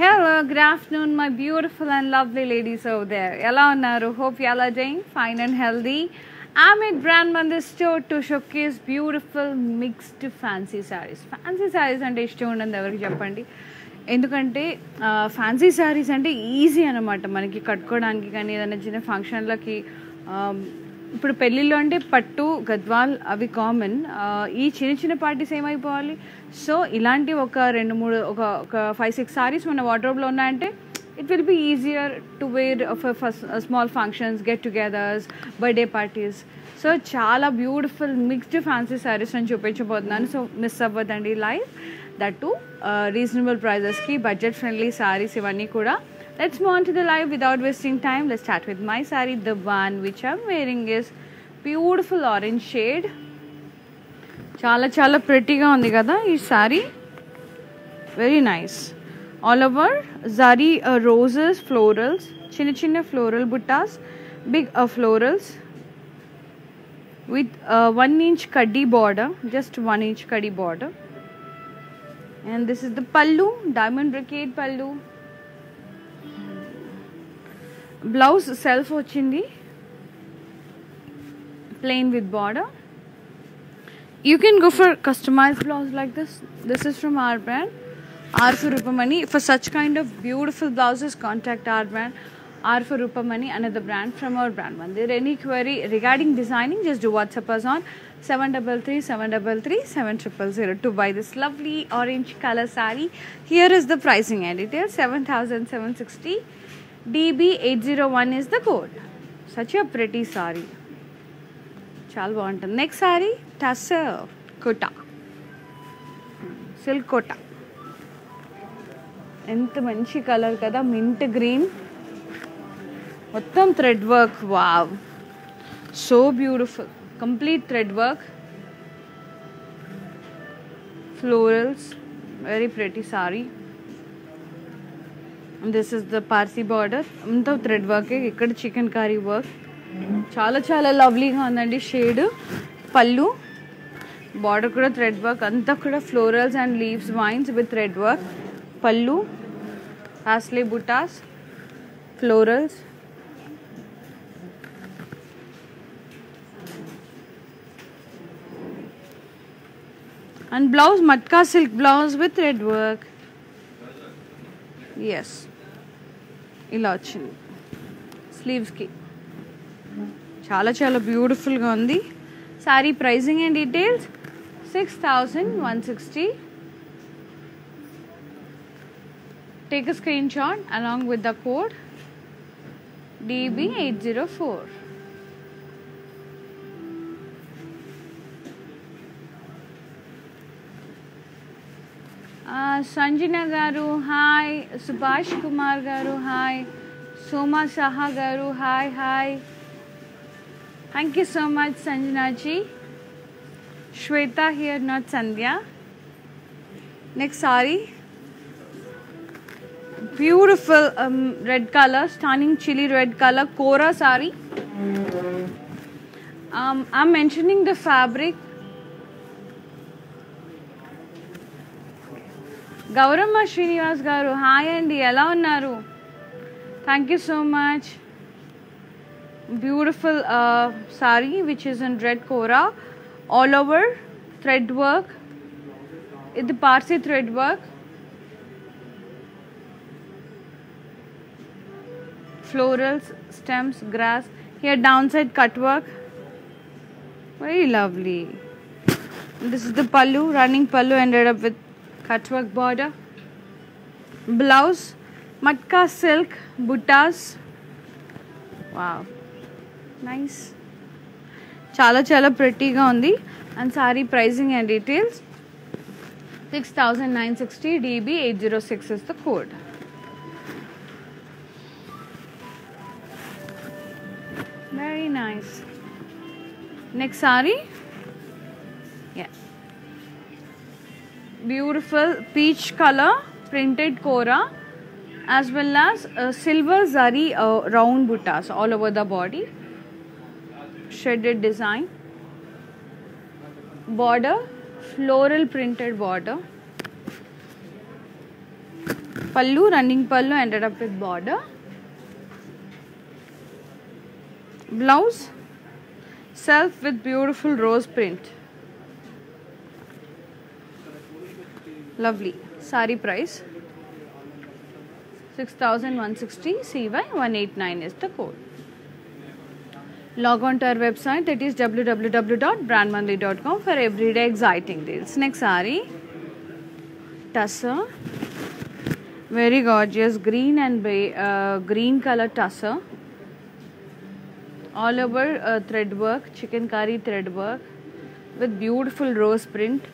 Hello good afternoon my beautiful and lovely ladies oh there ఎలా ఉన్నారు? Hope ఎలా doing fine and healthy I'm at brand Mandi store to showcase beautiful mixed fancy saris fancy saris అంటే ఇష్టం ఉండదు ఎవరికి చెప్పండి? ఎందుకంటే fancy saris అంటే ఈజీ అనమాట మనకి కట్టుకోవడానికి కానీ ఏదైనా చిన్న ఫంక్షన్లకి ఇప్పుడు పెళ్ళిళ్ళు అంటే పట్టు గద్వాల్ అవి కామన్ ఈ చిన్న చిన్న పార్టీస్ ఏమైపోవాలి? సో ఇలాంటి ఒక రెండు మూడు ఒక ఒక ఫైవ్ సిక్స్ సారీస్ మన వార్డ్రోబ్లో ఉన్నాయంటే it will be easier to wear for small functions get togethers birthday parties so చాలా బ్యూటిఫుల్ మిక్స్డ్ ఫ్యాన్సీ శారీస్ అని చూపించబోతున్నాను. సో మిస్ అవ్వదండి లైవ్ దట్ టు రీజనబుల్ ప్రైజెస్కి బడ్జెట్ ఫ్రెండ్లీ శారీస్ ఇవన్నీ కూడా let's move on to the live without wasting time let's start with my saree the one which i'm wearing is beautiful orange shade చాలా చాలా ప్రెట్టీగా ఉంది కదా ఈ sari very nice all over zari roses florals చిన్న చిన్న floral బుట్టాస్ big florals with one inch కడ్డీ border just one inch కడ్డీ border and this is the పల్లు డైమండ్ బ్రికేట్ పల్లు బ్లౌజ్ సెల్ఫ్ వచ్చింది plain with border you can go for customize blouse like this this is from are brand are for రూపమని for such kind of beautiful blouses contact our brand are for రూపమని another brand from our brand mandir any query regarding designing just do whatsapp us on 733 733 7000 to buy this lovely orange color saree here is the pricing and details 7760 DB801 is the code. Such a pretty sari చాలా బాగుంటుంది. Next sari టస్ కుటా silk Kota ఎంత మంచి colour కదా mint green మొత్తం thread work wow so beautiful complete thread work florals very pretty sari this is the Parsi border అంతా thread work ఇక్కడ చికెన్ కర్రీ వర్క్ చాలా చాలా లవ్లీగా ఉందండి. షేడ్ పళ్ళు. బార్డర్ కూడా థ్రెడ్ వర్క్ అంతా కూడా florals and leaves vines with thread work pallu. హాస్లే buttas florals and blouse matka silk blouse with thread work yes ఇలా వచ్చింది స్లీవ్స్కి చాలా చాలా బ్యూటిఫుల్గా ఉంది. Sari pricing and details six thousand one sixty take a screenshot along with the code DB eight zero four Sanjana గారు hi Subhash Kumar గారు hi Soma Saha garu hi hi thank you so much Sanjanaji Shweta here not Sandhya next sari beautiful red colour stunning chilli red colour kora sari I'm mentioning the fabric Gauramma Srinivas గారు hi అండి ఎలా ఉన్నారు thank you so much beautiful sari which is in red Kora all over thread work ఇది Parsi thread work florals stems gross here down side cut work very lovely this is the పల్లు running పల్లు ended up with cut work border blouse matka silk buttas wow nice చాలా చాలా ప్రెట్టీగా ఉంది and sorry pricing and details six thousand nine sixty DB eight zero six is the code very nice next sorry yeah beautiful peach color printed kora as well as uh, silver zari uh, round buttas all over the body. Shaded design. Border floral printed border. Pallu running pallu ended up with border. Blouse self with beautiful rose print lovely. Sari price 6160 cy 189 is the code. Log on to our website that is www.brandmandir.com for everyday exciting deals. Next sari. Tussar very gorgeous green and uh, green color tussar all over uh, thread work chikankari thread work with beautiful rose print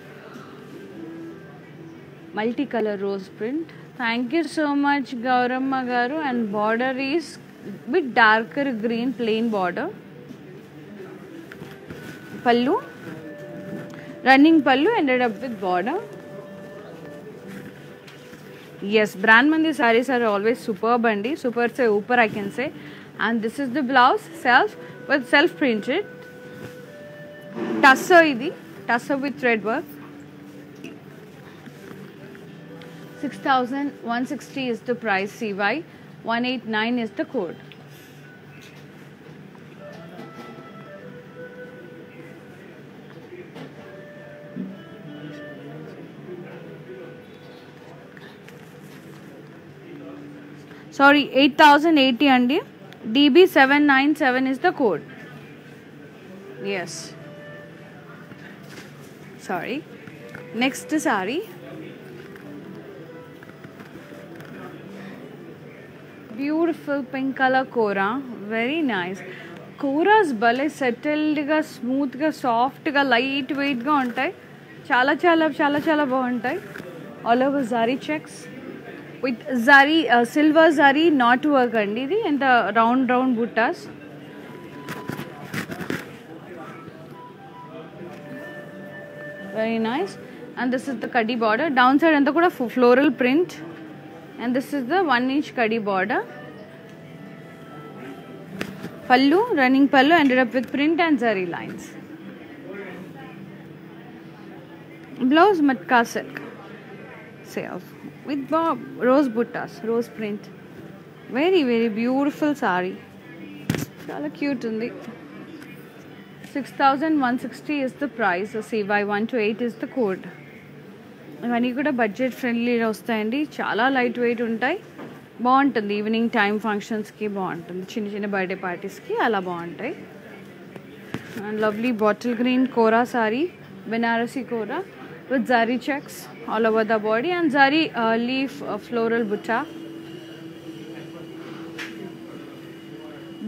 multicolor rose print. Thank you so much gauramma garu and border is bit darker green plain border. Pallu. Running pallu ended up with border. Yes brand mandir sarees are always superb andi. Super se upar i can say. And this is the blouse self with self printed tussar idi. Tussar with thread work 6160 is the price CY 189 is the code. Sorry 8080 అండి DB 797 is the code. Yes. Sorry. Next is saree beautiful pink colour kora very nice koras భలే సెటిల్డ్గా స్మూత్గా సాఫ్ట్గా light వెయిట్గా ఉంటాయి చాలా చాలా చాలా చాలా బాగుంటాయి all over zari checks with zari silver zari knot work అండి ఇది ఎంత round round buttas very nice and this is the కడ్డీ బార్డర్ డౌన్ సైడ్ అంతా కూడా floral print and this is the 1 inch kadi border pallu running pallu ended up with print and zari lines blouse matka silk self with bob rose buttas rose print very very beautiful sari చాలా cute ఉంది six thousand one sixty is the price CY one to eight is the code ఇవన్నీ కూడా budget ఫ్రెండ్లీగా వస్తాయండి. చాలా light weight ఉంటాయి. బాగుంటుంది. Evening time ఫంక్షన్స్కి బాగుంటుంది. చిన్న చిన్న బర్త్డే పార్టీస్కి అలా బాగుంటాయి. And lovely bottle green kora sari Benarasi kora with zari checks all over the body and zari leaf floral butta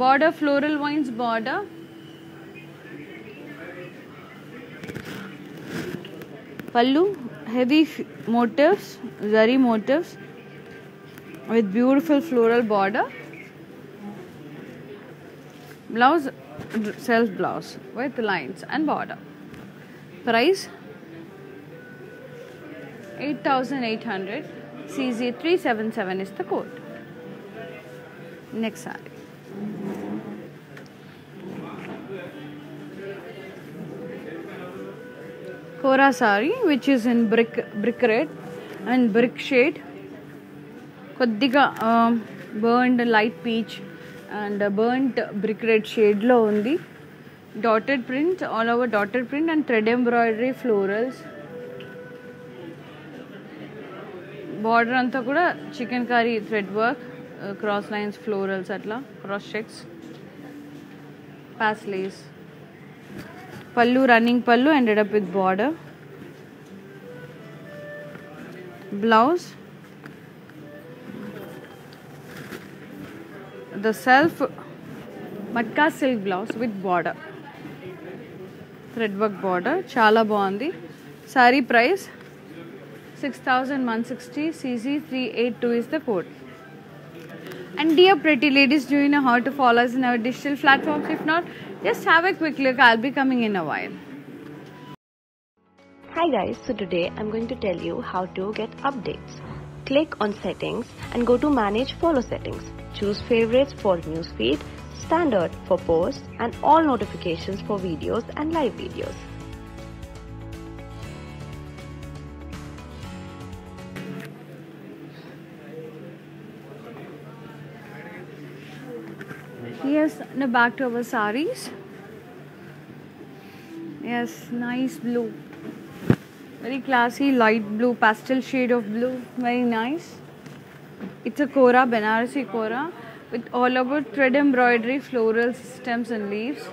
border floral vines border pallu heavy motifs zari motifs with beautiful floral border. Blouse self blouse with lines and border. Price 8800 cz377 is the code. Next saree Kora sari, which is in brick brick red and brick shade. కొద్దిగా burned light peach and burned brick red షేడ్లో ఉంది. Dotted print all over dotted print and thread embroidery florals border అంతా కూడా chikankari thread work cross lines florals అట్లా cross checks paisleys pallu running pallu ended up with border. Blouse. The self matka silk blouse with border thread work border చాలా బాగుంది sari price six thousand one sixty CG three eight two is the code and dear pretty ladies do how to follows in our digital platforms if not just have a quick look. I'll be coming in a while. Hi guys, so today I'm going to tell you how to get updates. Click on settings and go to manage follow settings. Choose favorites for newsfeed, standard for posts and all notifications for videos and live videos. Now back to our saris. Yes, nice blue. Very classy, light blue, pastel shade of blue. Very nice. It's a Kora, Banarasi Kora, with all over thread embroidery, floral stems and leaves.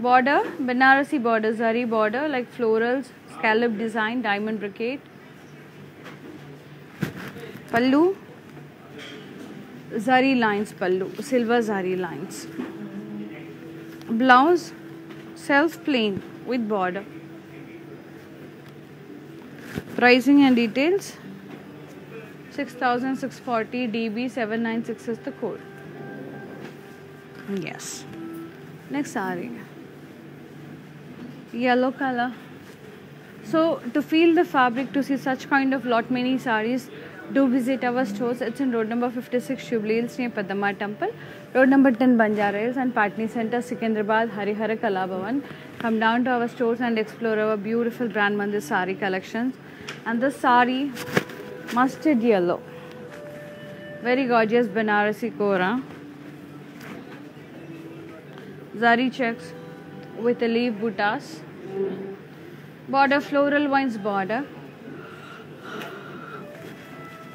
Border, Banarasi border, zari border, like florals, scallop design, diamond brocade. Pallu, zari lines pallu, silver zari lines. Blouse, self plain with border. Pricing and details 6640 dB 796 is the code. Yes. Next saree. Yellow color. So to feel the fabric, to see such kind of lot many sarees, do visit our stores. It's in road number 56 Jubilee near Peddamma Temple, road number 10 Banjara Hills and Patni Center, Secunderabad, Harihara Kala Bhavan. Come down to our stores and explore our beautiful brand Mandir saree collections. And this saree, mustard yellow, very gorgeous Banarasi Kora. Zari checks with a leaf buttas. Border floral vines border.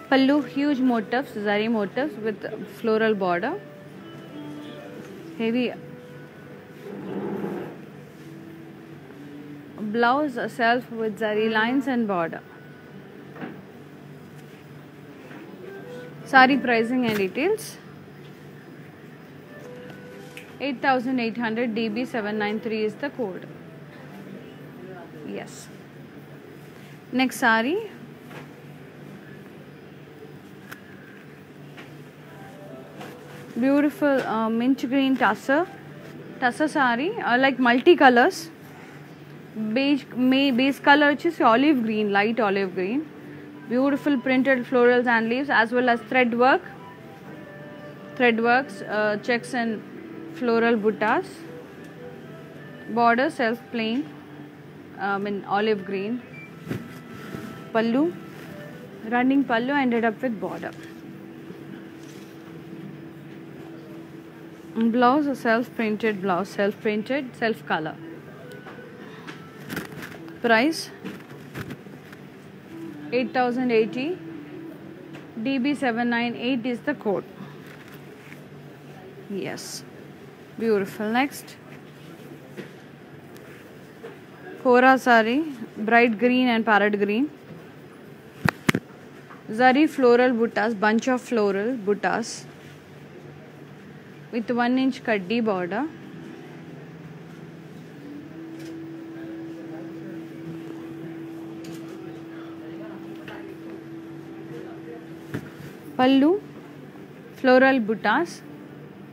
Pallu huge motifs, zari motifs with floral border. Heavy blouse self with zari lines and border. Sari pricing and details. 8800 DB 793 is the code. Yes. Next sari. beautiful uh, mint green tussar tussar sari uh, like multi colors beige may, base color which is olive green light olive green. Beautiful printed florals and leaves as well as thread work. Thread works uh, checks and floral buttas. Border self plain um, in olive green. Pallu. Running pallu ended up with border. Blouse, self printed blouse, self printed, self color. Price 8080 DB798 is the code. Yes, beautiful. Next, Kora sari, bright green and parrot green. Zari floral buttas, bunch of floral buttas with 1 inch kaddi border. Pallu floral buttas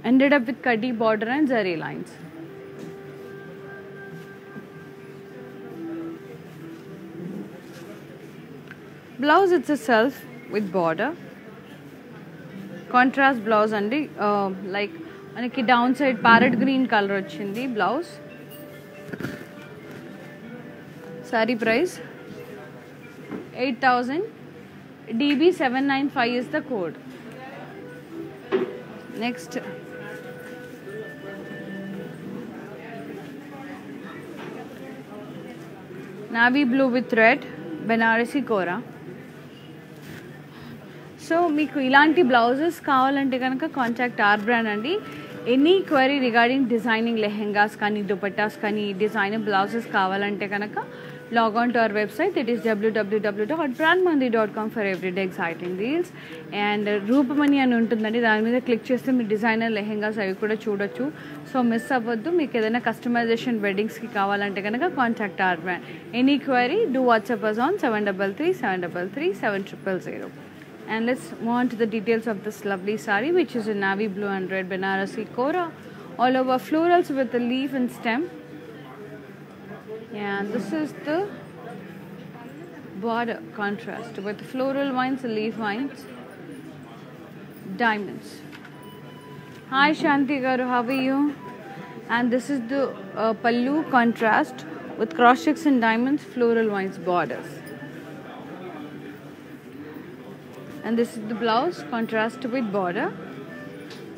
ended up with kaddi border and zari lines. Blouse it's a self with border. Contrast blouse and uh, like మనకి down side parrot green colour వచ్చింది blouse sari price eight thousand DB seven nine five is the code next navy blue with red Benarasi kora so మీకు ఇలాంటి blouses కావాలంటే కనుక contact our brand అండి. Any query regarding designing lehengas కానీ దుపట్టాస్ కానీ designer blouses కావాలంటే కనుక log on to our website it is WWW dot brand Mandi dot com for everyday exciting reels and Roopamani అని ఉంటుందండి. దాని మీద క్లిక్ చేస్తే మీ డిజైనర్ లెహెంగాస్ అవి కూడా చూడొచ్చు. సో మిస్ అవ్వద్దు. మీకు ఏదైనా కస్టమైజేషన్ వెడ్డింగ్స్కి కావాలంటే కనుక contact our brand any query do WhatsApp us on seven double three seven double three seven triple zero and let's move on to the details of this lovely sari which is in navy blue and red banarasi kora all over florals with a leaf and stem. And this is the border contrast with floral vines leaf vines diamonds. Hi shanti garu how are you? And this is the uh, pallu contrast with cross checks and diamonds floral vines borders and this is the blouse contrast with border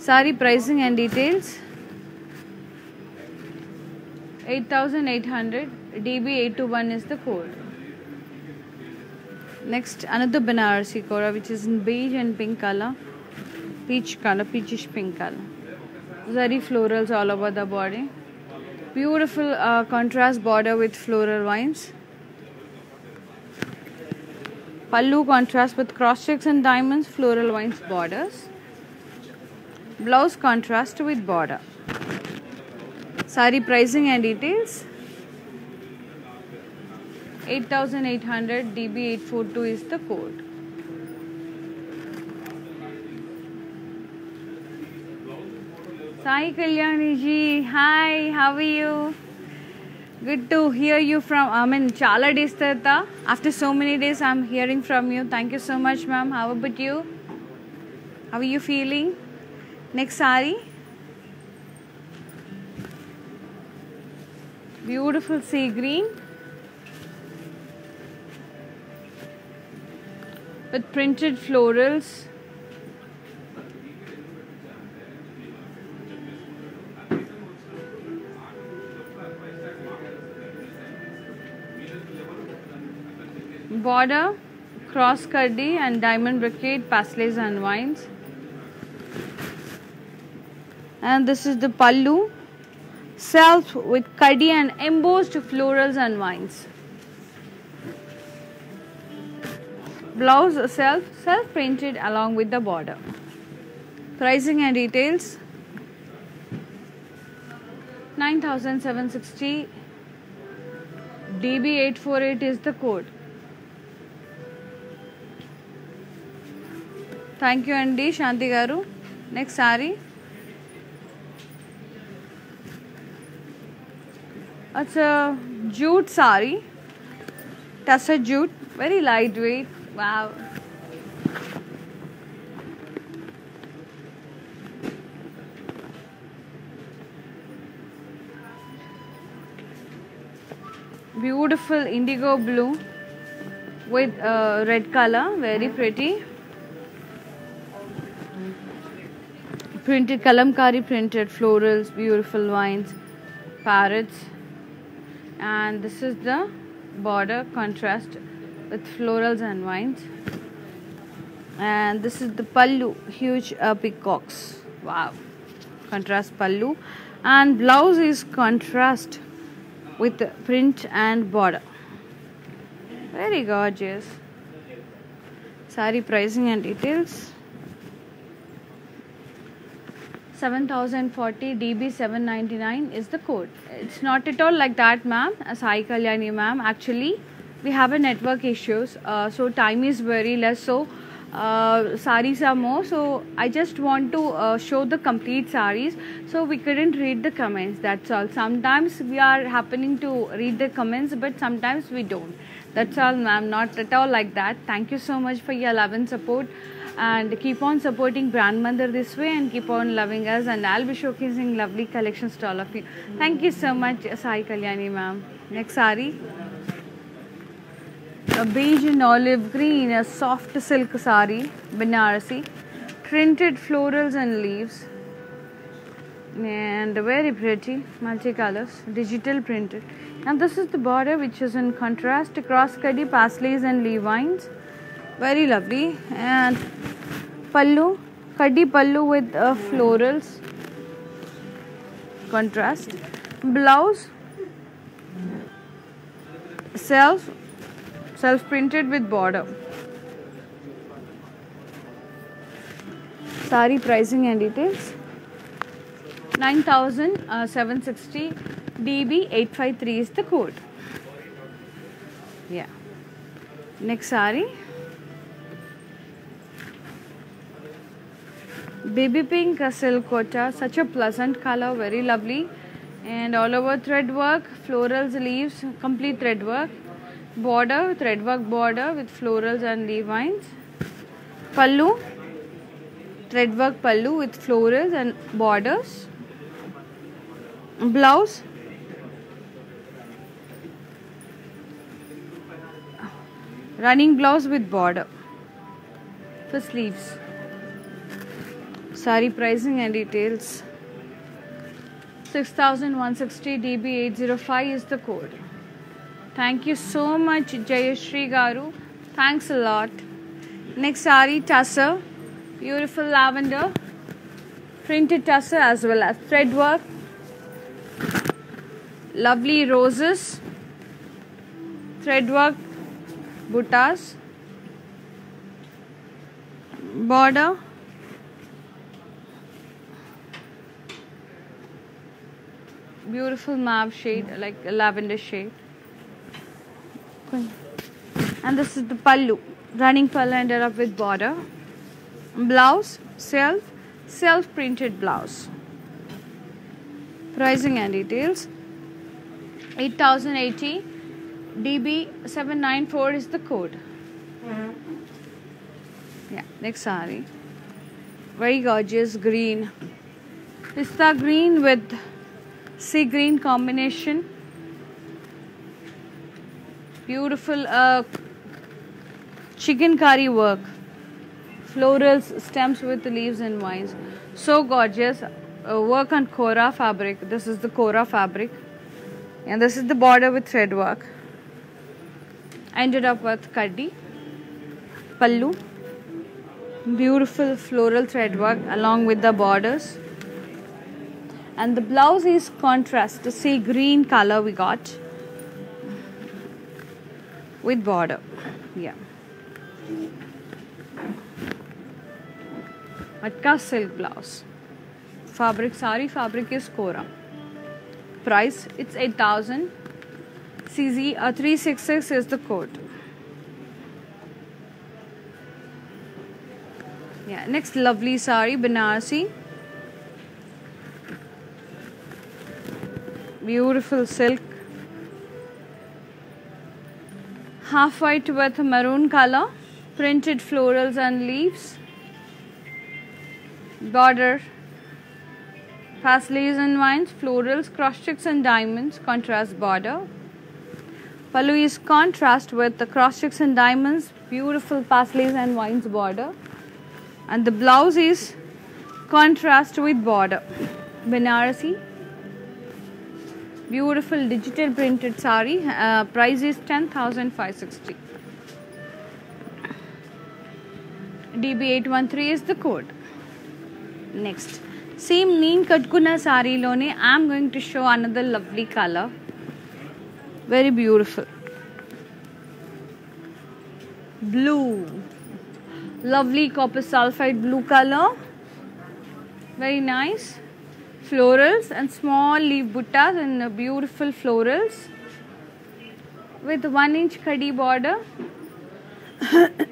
Sari pricing and details 8800 DB821 is the code. Next, another Banarasi Kora which is in beige and pink color, peach color, peachish pink color. Zari florals all over the body. Beautiful uh, contrast border with floral vines. Pallu contrast with cross checks and diamonds, floral vines borders. Blouse contrast with border. Sari pricing and details 8800 DB842 is the code. Sai Kalyani ji, hi, how are you? Good to hear you from, I mean, chala days. After so many days, I'm hearing from you. Thank you so much, ma'am. How about you? How are you feeling? Next sari. Beautiful sea green. With printed florals. Border, cross curdy and diamond brocade, pasteles and vines. And this is the pallu, self with curdy and embossed florals and vines. Blouse self, self printed along with the border. Pricing and details 9760 DB848 is the code. Thank you, Andy. Shanti Garu. Next, Sari. It's a jute Sari. Tussar jute. Very lightweight. Wow. Beautiful indigo blue with uh, red color. Very mm-hmm. pretty. Printed kalamkari printed florals beautiful vines parrots. And this is the border contrast with florals and vines and this is the pallu huge uh, peacocks. Wow. Contrast pallu. And blouse is contrast with print and border. Very gorgeous. Sari pricing and details 7040 db 799 is the code. It's not at all like that ma'am. As kalyani ma'am actually we have a network issues uh, so time is very less so uh, saris are more. So i just want to uh, show the complete saris so we couldn't read the comments that's all. Sometimes we are happening to read the comments but sometimes we don't. That's all ma'am. Not at all like that. Thank you so much for your love and support and keep on supporting brand mandir this way and keep on loving us. And i'll be showcasing lovely collections to all of you. Thank you so much sai kalyani ma'am. Next sari. A beige and olive green, a soft silk sari, Banarasi, printed florals and leaves, and very pretty, multicolors, digital printed. And this is the border, which is in contrast. Cross cutty, pasteles, and levines. Very lovely. And pallu, cutty pallu with uh, florals, contrast. Blouse, self self printed with border. Sari pricing and details 9760 DB 853 is the code. Yeah. Next sari. Baby pink silk kota, such a pleasant color, very lovely. And all over thread work, florals, leaves, complete thread work. Border thread work border with florals and levines pallu thread work pallu with florals and borders. Blouse running blouse with border for sleeves Sari pricing and details. 6160 DB805 is the code. Thank you so much, Jayashri Garu. Thanks a lot. Next sari tussar, beautiful lavender, printed tussar as well as thread work. Lovely roses, thread work, buttas, border. Beautiful mauve shade, like a lavender shade. And this is the pallu, running pallu ended up with border. Blouse, self, self printed blouse. Pricing and details 8080 DB794 is the code. Mm-hmm. Yeah, next sari. Very gorgeous green. Pista green with sea green combination. Beautiful uh, chikankari work. Florals, stems with leaves and vines. So gorgeous. Uh, work on Kora fabric. This is the Kora fabric. And this is the border with thread work. Ended up with kaddi. Pallu. Beautiful floral thread work along with the borders. And the blouse is contrast. The sea green color we got with border. Yeah. Matka silk blouse. Fabric sari fabric is Kora. Price it's 8000. CZ uh, 366 is the code. Yeah, next lovely sari Banarasi. Beautiful silk. Half white with maroon color. Printed florals and leaves. Border. Paisleys and vines, florals, cross checks and diamonds, contrast border. Pallu is contrast with the cross checks and diamonds, beautiful paisleys and vines border. And the blouse is contrast with border. Banarasi beautiful digital printed sari. Uh, price is 10560 db813 is the code. Next. Same neen katkuna sari lone i am going to show another lovely color. Very beautiful. Blue. Lovely copper sulfide blue color. Very nice florals and small leaf buttas and beautiful florals with 1 inch khadi border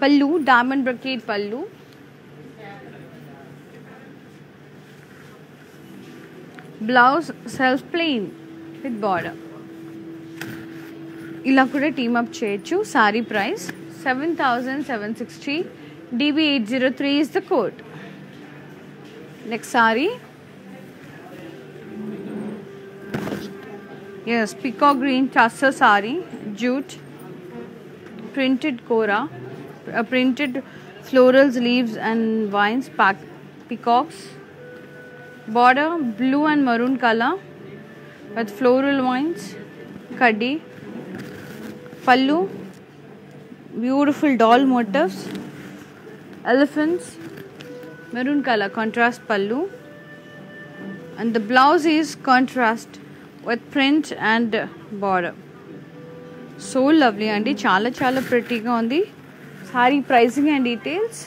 pallu diamond brocade pallu blouse self plain with border ఇలా కూడా team up చేయొచ్చు sorry price seven thousand seven sixty dB eight zero three is the code Next saree. Yes, peacock green tussar sari, jute, printed kora, uh, printed florals, leaves and vines, pack, peacocks. Border blue and maroon color with floral vines, kadi, pallu, beautiful doll motifs, elephants, maroon color contrast pallu, and the blouse is contrast with print and border. So lovely అండి చాలా చాలా ప్రెట్టీగా ఉంది sorry pricing and details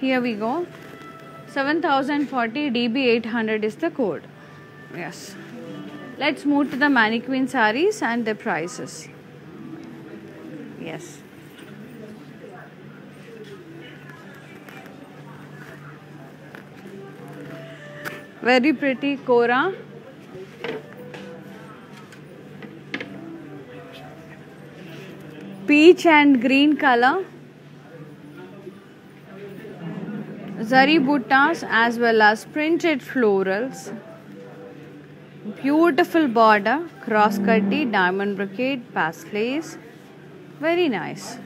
here we go seven thousand forty DB eight hundred is the code yes let's move to the మ్యానిక్వీన్ saris and the prices yes Very pretty Kora. Peach and green color. Zari buttas as well as printed florals. Beautiful border, cross cutty, diamond brocade, paisleys. Very nice.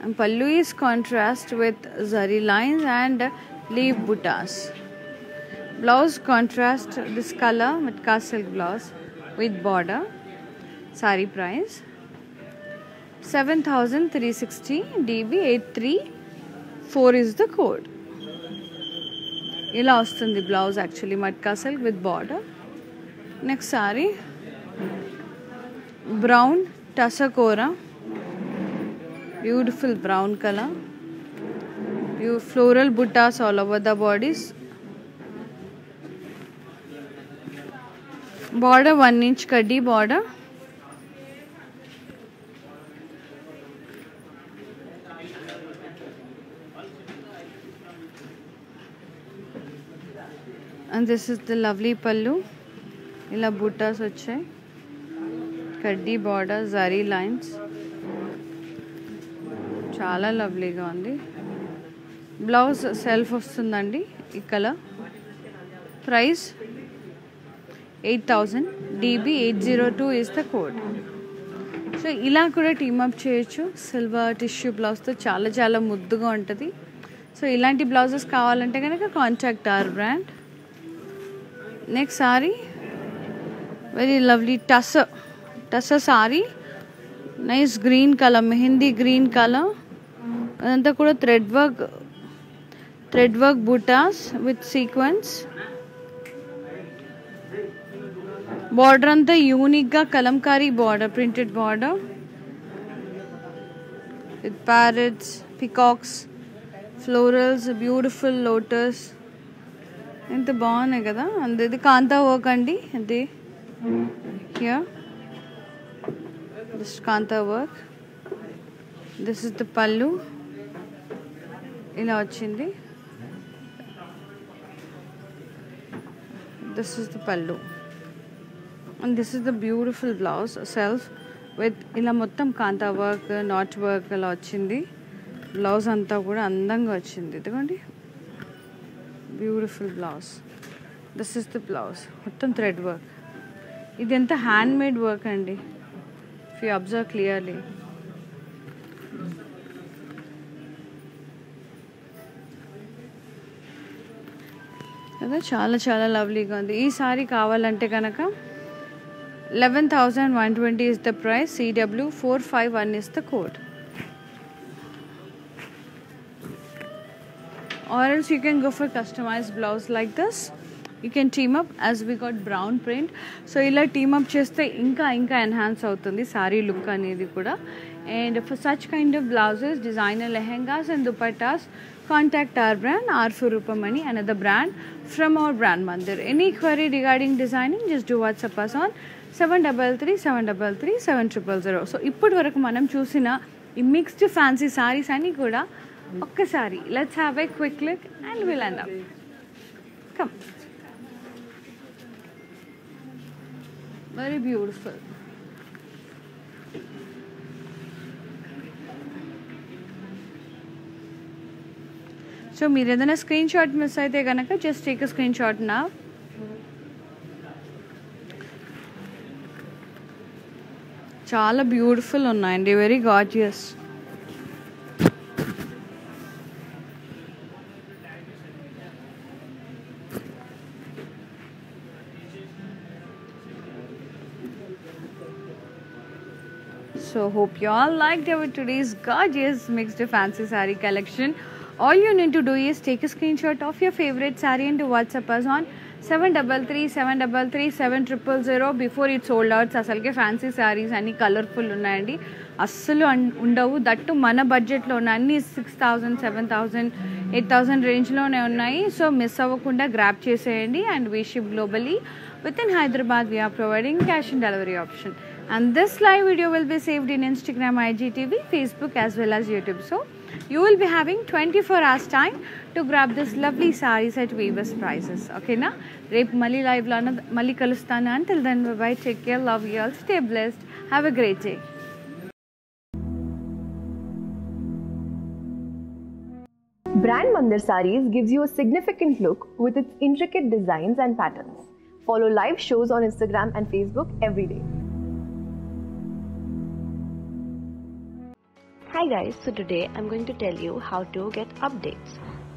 And pallu is contrast with zari lines and Leaf butas, Blouse contrast this color with cast silk blouse with border. Sari price 7360 DB834 is the code. I the blouse actually matka silk with border. Next sari brown tassakora, beautiful brown color. you floral buttas all over the bodies border 1 inch kaddi border and this is the lovely pallu ila buttas వచ్చాయి kaddi border zari lines చాలా లవ్లీగా ఉంది blouse self వస్తుందండి ఈ colour price eight thousand DB eight zero two is the code so ఇలా కూడా team up చేయొచ్చు. Silver tissue బ్లౌజ్తో చాలా చాలా ముద్దుగా ఉంటుంది. సో ఇలాంటి బ్లౌజెస్ కావాలంటే కనుక contact our brand next sari very lovely టస్ టస్ sari nice green colour mehndi green colour అదంతా కూడా thread work thread work buttas with sequins border అంతా యూనిక్గా Kalamkari border printed border with parrots peacocks florals beautiful lotus ఎంత బాగున్నాయి కదా అంత ఇది kantha work అండి అది here just kantha work this is the pallu ఇలా వచ్చింది this is the pallu and this is the beautiful blouse self with ఇలా మొత్తం కాంతా వర్క్ నాట్ వర్క్ అలా వచ్చింది. బ్లౌజ్ అంతా కూడా అందంగా వచ్చింది. ఇదిగోండి. Beautiful blouse this is the blouse మొత్తం థ్రెడ్ వర్క్ ఇదంతా ఎంత హ్యాండ్మేడ్ వర్క్ అండి. ఇఫ్ యూ అబ్జర్వ్ క్లియర్లీ కదా? చాలా చాలా లవ్లీగా ఉంది. ఈ సారీ కావాలంటే కనుక eleven thousand one twenty is the price CW four five one is the code or else you can go for customized blouse like this. You can team up as we got brown print. So ఇలా team చేస్తే ఇంకా ఇంకా enhance అవుతుంది sari look అనేది కూడా. And for such kind of blouses designer lehengas and dupattas contact our brand R for Rupamani another brand from our brand Mandir any query regarding designing just do WhatsApp us on seven double three seven double three seven triple zero so ఇప్పటి వరకు మనం చూసిన ఈ mixed fancy saris అన్నీ కూడా ఒక్కసారి let's have a quick look and will and up come very beautiful so మీరు ఏదైనా స్క్రీన్ షాట్ మిస్ అయితే కనుక జస్ట్ టేక్ స్క్రీన్ షాట్ నా చాలా బ్యూటిఫుల్ ఉన్నాయండి very gorgeous So hope you all liked our today's gorgeous mixed fancy saree collection. All you need to do is take a screenshot of your favorite saree and WhatsApp us on seven double three seven double three seven triple zero before it sold outs అసలుకే fancy saris అన్ని colourful ఉన్నాయండి. అస్సలు ఉండవు. That మన బడ్జెట్లో ఉన్న అన్ని six thousand seven thousand eight thousand రేంజ్లోనే ఉన్నాయి. సో మిస్ అవ్వకుండా గ్రాప్ చేసేయండి. And we ship globally with in Hyderabad we are providing cash on delivery option and this live video will be saved in Instagram IGTV Facebook as well as YouTube so you will be having 24 hours time to grab this lovely sarees at weavers prices okay na రేపు మళ్ళీ live లో మళ్ళీ కలుస్తాను until then bye take care love you all stay blessed have a great day Brand Mandir Sarees gives you a significant look with its intricate designs and patterns. Follow live shows on Instagram and Facebook every day. Hi guys, so today I'm going to tell you how to get updates.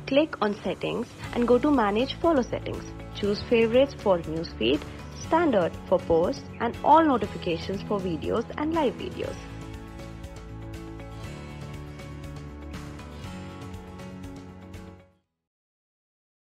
Click on settings and go to manage follow settings. Choose favorites for newsfeed, standard for posts and all notifications for videos and live videos.